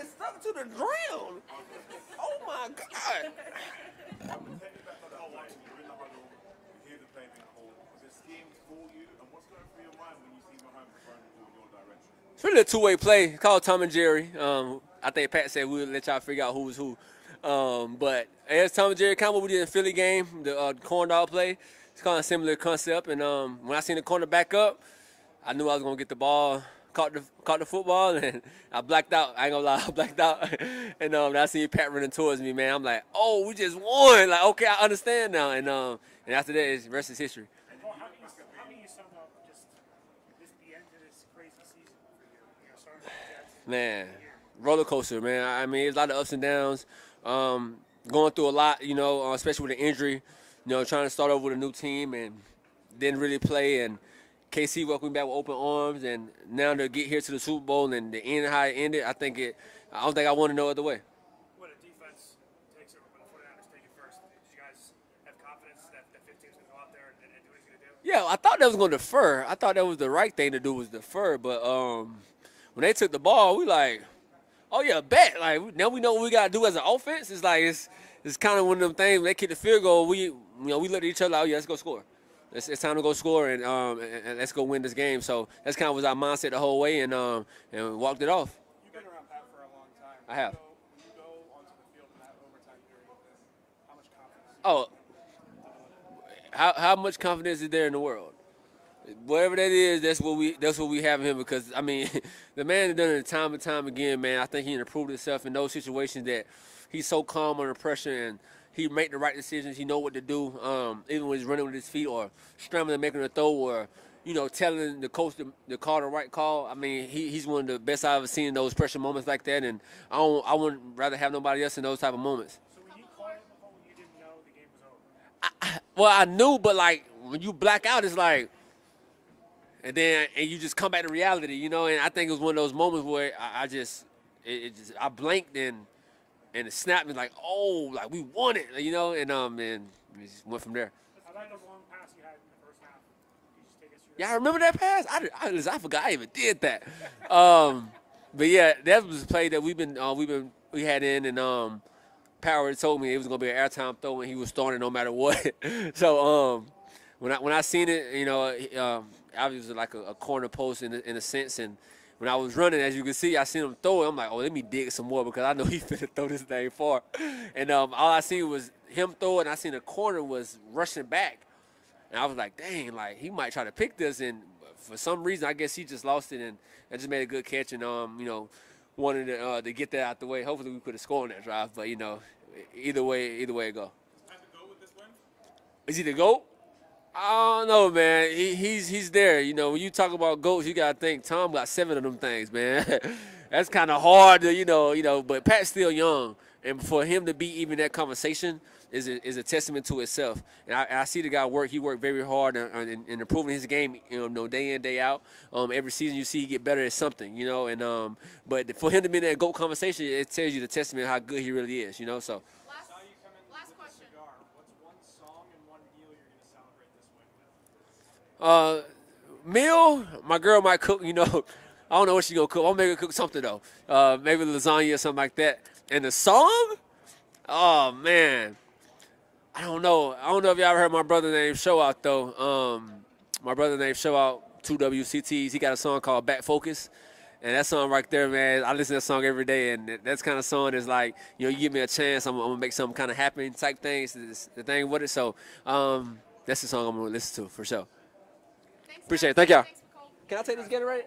is stuck to the ground. Oh my God. It's really a two-way play. Called Tom and Jerry. Um, I think Pat said we'll let y'all figure out who was who. Um, but as Tom and Jerry, what we did the Philly game, the uh, corn dog play. It's kind of a similar concept. And um, when I seen the corner back up, I knew I was gonna get the ball, caught the caught the football, and I blacked out. I ain't gonna lie, I blacked out. and um, I see Pat running towards me, man. I'm like, oh, we just won. Like, okay, I understand now. And um, and after that, it's rest is history. Well, how do you, how do you sum up just this, the end of this crazy season for you? You know, starting. Man, roller coaster, man. I mean, it's a lot of ups and downs. Um, going through a lot, you know, uh, especially with the injury. You know, trying to start over with a new team and didn't really play. And KC welcomed me back with open arms. And now to get here to the Super Bowl and the end how it ended, I think it. I don't think I want to no other way. What a defense takes over when the 49ers take it first. Did you guys have confidence that the 15 is going to go out there and, and do what he's going to do? Yeah, I thought that was going to defer. I thought that was the right thing to do was defer. But um, when they took the ball, we like, oh yeah, bet. Like now we know what we got to do as an offense. It's like it's it's kind of one of them things. When they kick the field goal, we you know we look at each other. like, Oh yeah, let's go score. It's, it's time to go score and um and, and let's go win this game. So that's kind of was our mindset the whole way and um and we walked it off. You've been around Pat for a long time. I have. So when you go onto the field in that overtime period with him, how much confidence? Oh, how how much confidence is there in the world? Whatever that is, that's what we that's what we have in him because I mean, the man has done it time and time again, man. I think he improved himself in those situations that he's so calm under pressure and he make the right decisions. He know what to do, um, even when he's running with his feet or scrambling, making a throw, or you know, telling the coach to, to call the right call. I mean, he, he's one of the best I've ever seen in those pressure moments like that, and I don't, I wouldn't rather have nobody else in those type of moments. So when you called it before you didn't know the game was over. Well, I knew, but like when you black out, it's like, and then and you just come back to reality, you know. And I think it was one of those moments where I, I just, it, it just, I blinked and and it snapped me like, oh, like we won it, you know. And um, and we just went from there. I like the long pass you had in the first half. Can you just take us through Yeah, I remember that pass. I, I, I forgot I even did that. um, but yeah, that was a play that we've been uh, we've been we had in, and um, Power told me it was gonna be an airtime throw, and he was throwing it no matter what. so um, when I when I seen it, you know, um, obviously like a, a corner post in a, in a sense, and when I was running, as you can see, I seen him throw it. I'm like, oh, let me dig some more because I know he's finna throw this thing far. And um, all I seen was him throw it, and I seen the corner was rushing back. And I was like, dang, like he might try to pick this, and for some reason, I guess he just lost it, and I just made a good catch, and um, you know, wanted to, uh, to get that out the way. Hopefully, we could have scored on that drive, but you know, either way, either way it go. Time to go with this win? Is he the goat? I don't know, man. He, he's he's there. You know, when you talk about goats, you gotta think Tom got seven of them things, man. That's kind of hard to, you know, you know. But Pat's still young, and for him to be even that conversation is a, is a testament to itself. And I, I see the guy work. He worked very hard in improving his game, you know, day in day out. Um, every season you see he get better at something, you know. And um, but for him to be in that goat conversation, it tells you the testament how good he really is, you know. So. Last, Saw you come in last with question. a cigar. What's one song and one meal you're going to celebrate this win with? Uh, meal, my girl might cook. You know, I don't know what she gonna cook. I'll make her cook something though. Uh, maybe lasagna or something like that. And the song, oh man, I don't know. I don't know if y'all ever heard my brother named Show Out though. Um, my brother named Show Out, two WCTs. He got a song called Back Focus. And that song right there, man, I listen to that song every day, and that's kind of song is like, you know, you give me a chance, I'm, I'm gonna make something kind of happen type things. The thing with it. So, um, that's the song I'm gonna listen to for sure. Appreciate it. Thank y'all. Can I take this Gatorade?